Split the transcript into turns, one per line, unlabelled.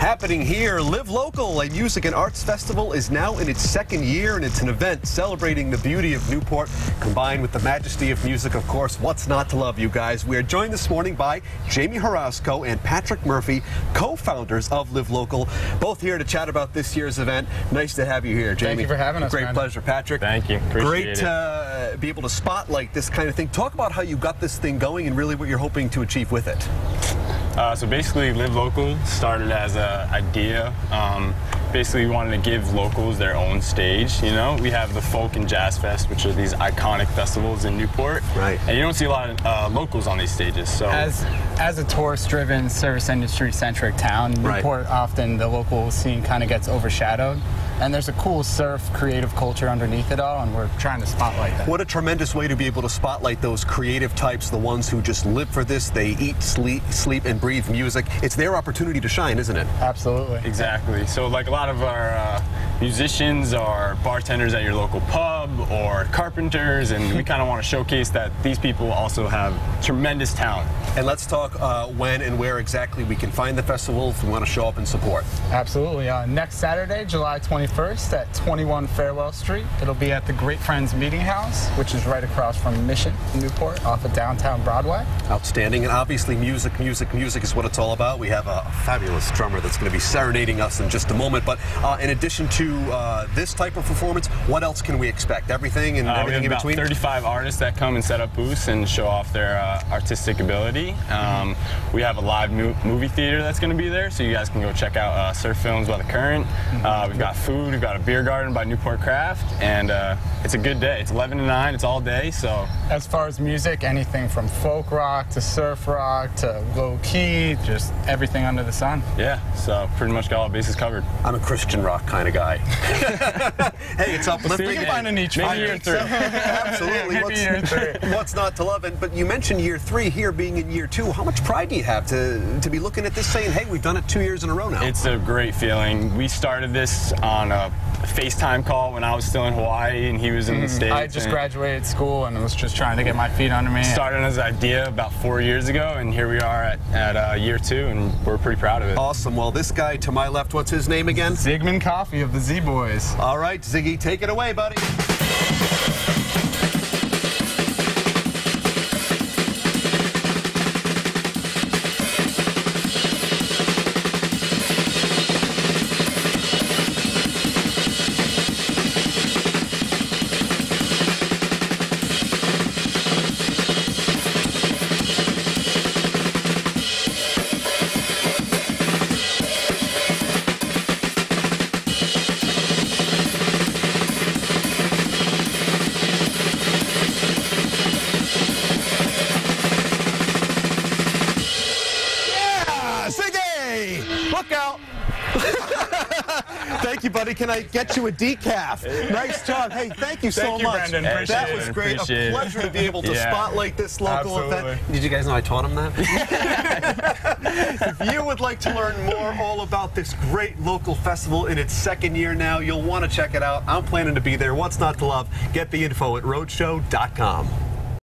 Happening here, Live Local, a music and arts festival, is now in its second year, and it's an event celebrating the beauty of Newport, combined with the majesty of music, of course. What's not to love, you guys? We are joined this morning by Jamie Harausko and Patrick Murphy, co-founders of Live Local, both here to chat about this year's event. Nice to have you here, Jamie.
Thank you for having us,
Great
Brendan.
pleasure, Patrick.
Thank you. Appreciate
Great
it.
to uh, be able to spotlight this kind of thing. Talk about how you got this thing going and really what you're hoping to achieve with it.
Uh, so basically, Live Local started as an idea. Um, basically, we wanted to give locals their own stage. You know, we have the Folk and Jazz Fest, which are these iconic festivals in Newport.
Right.
And you don't see a lot of uh, locals on these stages. So
As as a tourist-driven, service industry-centric town,
Right.
Newport often the local scene kind of gets overshadowed, and there's a cool surf creative culture underneath it all, and we're trying to spotlight that.
What a tremendous way to be able to spotlight those creative types, the ones who just live for this. They eat, sleep, sleep, and breathe music. It's their opportunity to shine, isn't it?
Absolutely.
Exactly. So, like a lot of our uh, musicians are bartenders at your local pub or carpenters, and we kind of want to showcase that these people also have tremendous talent.
And let's talk uh, when and where exactly we can find the festival if we want to show up and support.
Absolutely. Uh, next Saturday, July 21st at 21 Farewell Street. It'll be at the Great Friends Meeting House, which is right across from Mission, Newport, off of downtown Broadway.
Outstanding. And obviously, music, music, music is what it's all about. We have a fabulous drummer that's going to be serenading us in just a moment. But uh, in addition to uh, this type of performance, what else can we expect? Everything and
Uh, we
everything
have
in
about
between?
35 artists that come and set up booths and show off their uh, artistic ability. Um, we have a live mo- movie theater that's going to be there, so you guys can go check out uh, Surf Films by the Current. Uh, we've got food, we've got a beer garden by Newport Craft, and uh, it's a good day. It's 11 to 9, it's all day, so
As far as music, anything from folk rock to surf rock to low key, just everything under the sun.
yeah, so pretty much got all bases covered.
I'm a Christian rock kind of guy. hey, it's uplifting.
We can find a niche
Maybe
for
year three.
Absolutely.
Maybe
What's,
year three.
what's not to love? And but you mentioned year three here being in year two. How much pride do you have to to be looking at this saying, "Hey, we've done it two years in a row now"?
It's a great feeling. We started this on a FaceTime call when I was still in Hawaii and he was in the States.
I just graduated school and was just trying to get my feet under me.
started as an idea about four years ago, and here we are at, at uh, year two, and we're pretty proud of it.
awesome. Well, this guy to my left, what's his name again?
Zygmunt Coffee of the Z Boys.
All right, Ziggy, take it away, buddy. Look out! thank you, buddy. Can I get you a decaf? Nice job. Hey, thank you so
Thank you,
much.
Brendan.
that was great.
Appreciate
a
it.
pleasure to be able to
Yeah.
spotlight this local
Absolutely.
event. Did you guys know I taught him that? if you would like to learn more all about this great local festival in its second year now, you'll want to check it out. I'm planning to be there. What's not to love? Get the info at rhodeshow.com.